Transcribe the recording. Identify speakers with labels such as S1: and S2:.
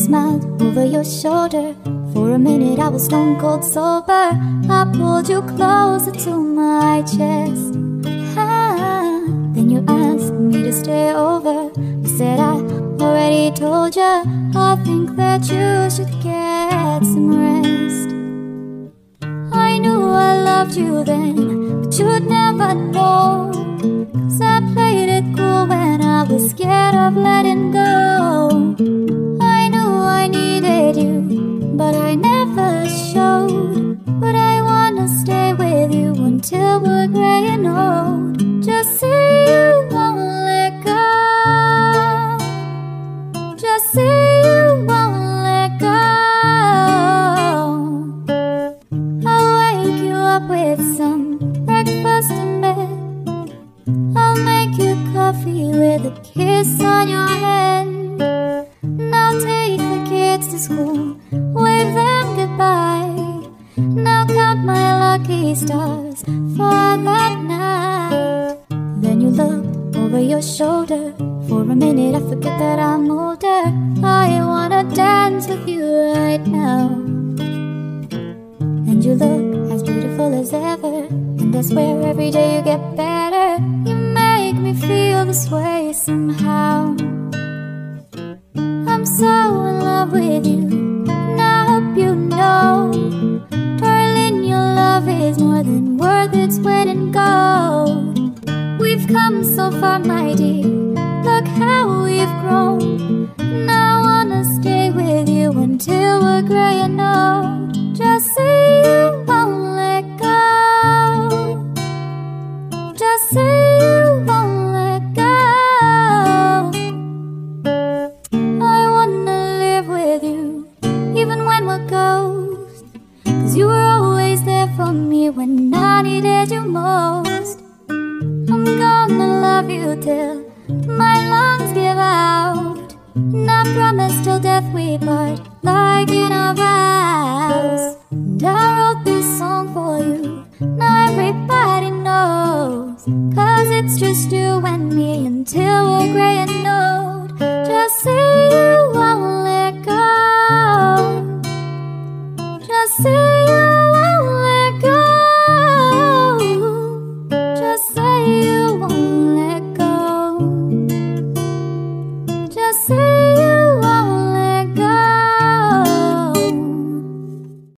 S1: smiled over your shoulder. For a minute I was stone cold sober. I pulled you closer to my chest. Ah, then you asked me to stay over. I said I already told you. I think that you should get some rest. I knew I loved you then, but you'd never know. Over your shoulder. For a minute, I forget that I'm older. Wanna dance with you right now. And you look as beautiful as ever. And I swear every day you get better. You make me feel this way somehow. I'm so in love with you. And I hope you know. Darling, your love is more than worth its weight in gold. We've come so far, my dear. Look how we've grown. For me when I needed you most. I'm gonna love you till my lungs give out. And I promise till death we part, like in our vows. And I wrote this song for you, now everybody knows. Cause it's just you and me until we're gray and say